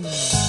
Mm.